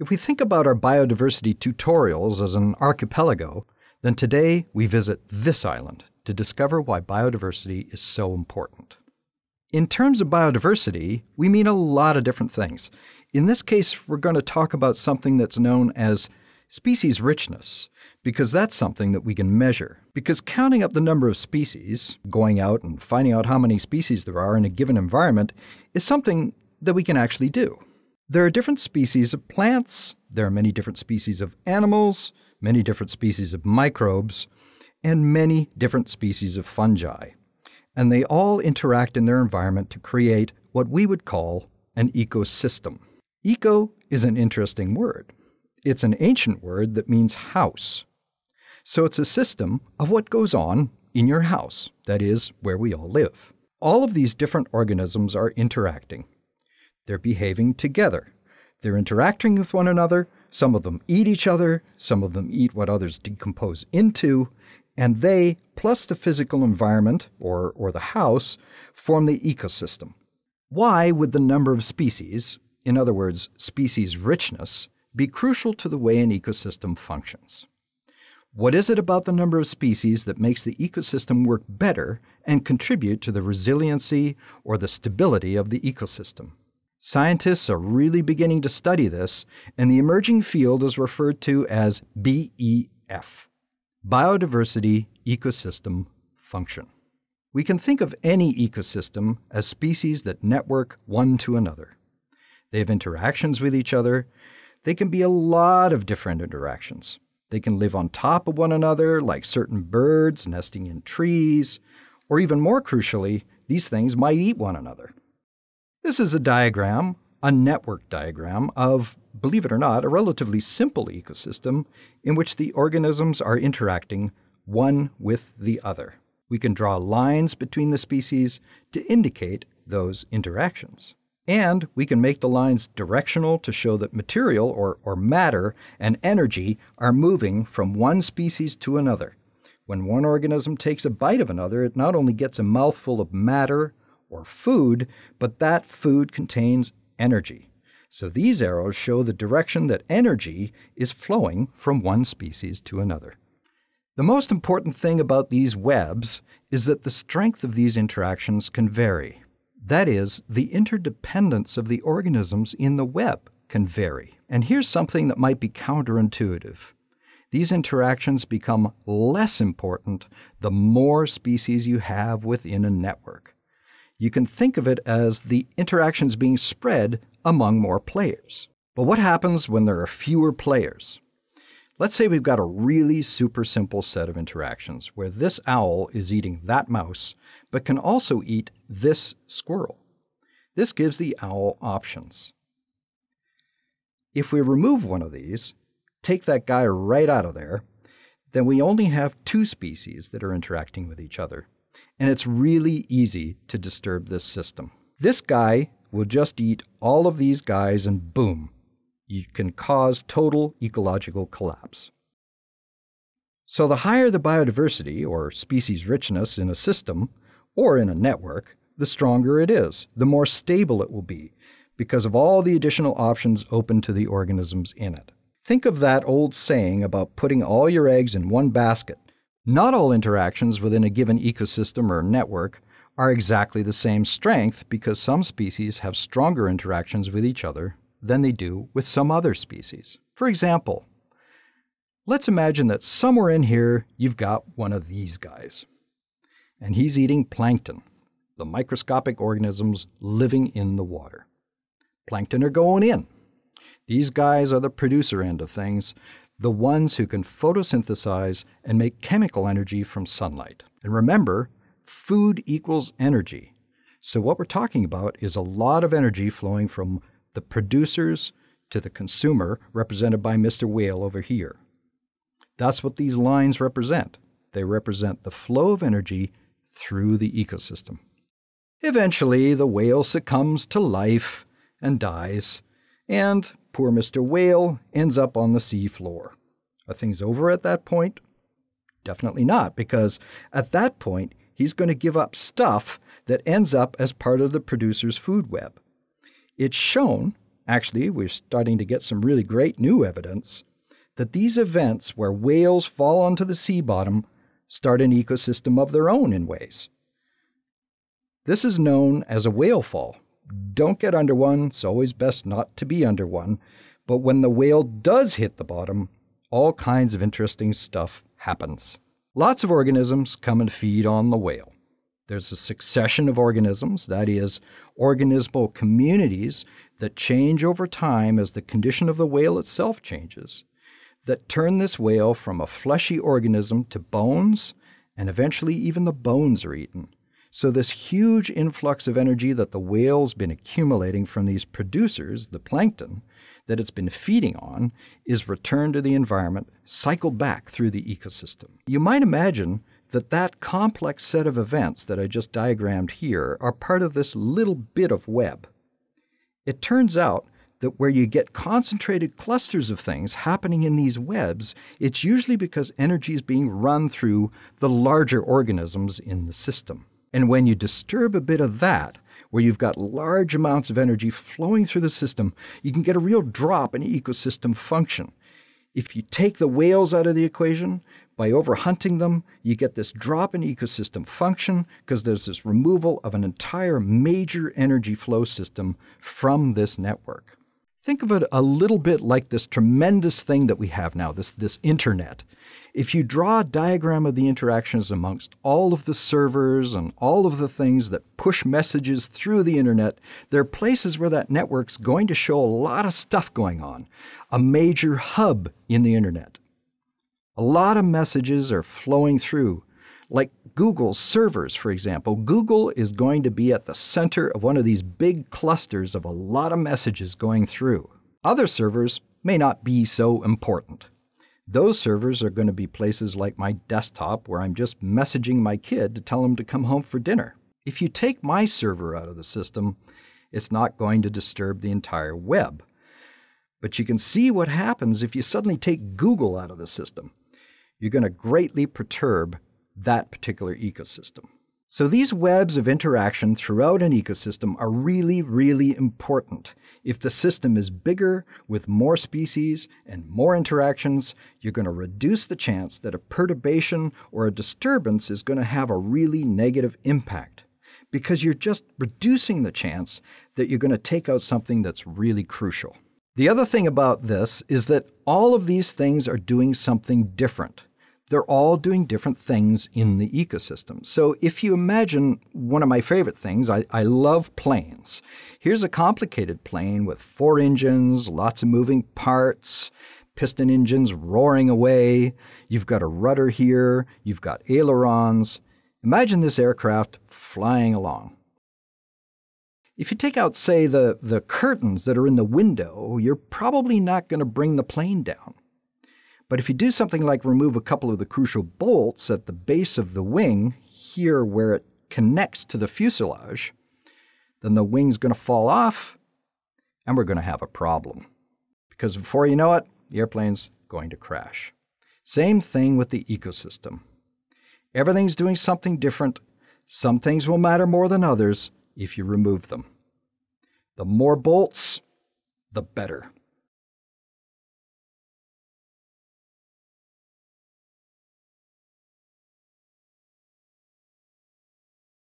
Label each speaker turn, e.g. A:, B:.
A: If we think about our biodiversity tutorials as an archipelago, then today we visit this island to discover why biodiversity is so important. In terms of biodiversity, we mean a lot of different things. In this case, we're going to talk about something that's known as species richness, because that's something that we can measure. Because counting up the number of species, going out and finding out how many species there are in a given environment, is something that we can actually do. There are different species of plants, there are many different species of animals, many different species of microbes, and many different species of fungi. And they all interact in their environment to create what we would call an ecosystem. Eco is an interesting word. It's an ancient word that means house. So it's a system of what goes on in your house, that is, where we all live. All of these different organisms are interacting. They're behaving together. They're interacting with one another. Some of them eat each other, some of them eat what others decompose into, and they, plus the physical environment, or, or the house, form the ecosystem. Why would the number of species, in other words, species richness, be crucial to the way an ecosystem functions? What is it about the number of species that makes the ecosystem work better and contribute to the resiliency or the stability of the ecosystem? Scientists are really beginning to study this, and the emerging field is referred to as BEF Biodiversity Ecosystem Function. We can think of any ecosystem as species that network one to another. They have interactions with each other. They can be a lot of different interactions. They can live on top of one another, like certain birds nesting in trees, or even more crucially, these things might eat one another. This is a diagram, a network diagram, of, believe it or not, a relatively simple ecosystem in which the organisms are interacting one with the other. We can draw lines between the species to indicate those interactions. And we can make the lines directional to show that material or, or matter and energy are moving from one species to another. When one organism takes a bite of another, it not only gets a mouthful of matter or food, but that food contains energy. So these arrows show the direction that energy is flowing from one species to another. The most important thing about these webs is that the strength of these interactions can vary. That is, the interdependence of the organisms in the web can vary. And here's something that might be counterintuitive. These interactions become less important the more species you have within a network. You can think of it as the interactions being spread among more players. But what happens when there are fewer players? Let's say we've got a really super simple set of interactions where this owl is eating that mouse, but can also eat this squirrel. This gives the owl options. If we remove one of these, take that guy right out of there, then we only have two species that are interacting with each other. And it's really easy to disturb this system. This guy will just eat all of these guys and boom, you can cause total ecological collapse. So, the higher the biodiversity or species richness in a system or in a network, the stronger it is, the more stable it will be, because of all the additional options open to the organisms in it. Think of that old saying about putting all your eggs in one basket. Not all interactions within a given ecosystem or network are exactly the same strength because some species have stronger interactions with each other than they do with some other species. For example, let's imagine that somewhere in here you've got one of these guys, and he's eating plankton, the microscopic organisms living in the water. Plankton are going in. These guys are the producer end of things, the ones who can photosynthesize and make chemical energy from sunlight. And remember, food equals energy. So, what we're talking about is a lot of energy flowing from the producers to the consumer, represented by Mr. Whale over here. That's what these lines represent. They represent the flow of energy through the ecosystem. Eventually, the whale succumbs to life and dies, and poor Mr. Whale ends up on the sea floor. Are things over at that point? Definitely not, because at that point, he's going to give up stuff that ends up as part of the producer's food web. It's shown, Actually, we're starting to get some really great new evidence that these events where whales fall onto the sea bottom start an ecosystem of their own in ways. This is known as a whale fall. Don't get under one, it's always best not to be under one. But when the whale does hit the bottom, all kinds of interesting stuff happens. Lots of organisms come and feed on the whale. There's a succession of organisms, that is, organismal communities that change over time as the condition of the whale itself changes, that turn this whale from a fleshy organism to bones, and eventually even the bones are eaten. So, this huge influx of energy that the whale's been accumulating from these producers, the plankton, that it's been feeding on, is returned to the environment, cycled back through the ecosystem. You might imagine that that complex set of events that I just diagrammed here are part of this little bit of web. It turns out that where you get concentrated clusters of things happening in these webs, it's usually because energy is being run through the larger organisms in the system. And when you disturb a bit of that, where you've got large amounts of energy flowing through the system, you can get a real drop in ecosystem function. If you take the whales out of the equation, by overhunting them, you get this drop in ecosystem function because there's this removal of an entire major energy flow system from this network. Think of it a little bit like this tremendous thing that we have now, this, this internet. If you draw a diagram of the interactions amongst all of the servers and all of the things that push messages through the internet, there are places where that network's going to show a lot of stuff going on, a major hub in the internet. A lot of messages are flowing through. Like Google's servers, for example. Google is going to be at the center of one of these big clusters of a lot of messages going through. Other servers may not be so important. Those servers are going to be places like my desktop where I'm just messaging my kid to tell him to come home for dinner. If you take my server out of the system, it's not going to disturb the entire web. But you can see what happens if you suddenly take Google out of the system you're going to greatly perturb that particular ecosystem. So these webs of interaction throughout an ecosystem are really, really important. If the system is bigger with more species and more interactions, you're going to reduce the chance that a perturbation or a disturbance is going to have a really negative impact because you're just reducing the chance that you're going to take out something that's really crucial. The other thing about this is that all of these things are doing something different they're all doing different things in the ecosystem. So if you imagine one of my favorite things, I, I love planes. Here's a complicated plane with four engines, lots of moving parts, piston engines roaring away. You've got a rudder here, you've got ailerons. Imagine this aircraft flying along. If you take out, say, the, the curtains that are in the window, you're probably not going to bring the plane down. But if you do something like remove a couple of the crucial bolts at the base of the wing, here where it connects to the fuselage, then the wing's going to fall off and we're going to have a problem. Because before you know it, the airplane's going to crash. Same thing with the ecosystem. Everything's doing something different. Some things will matter more than others if you remove them. The more bolts, the better.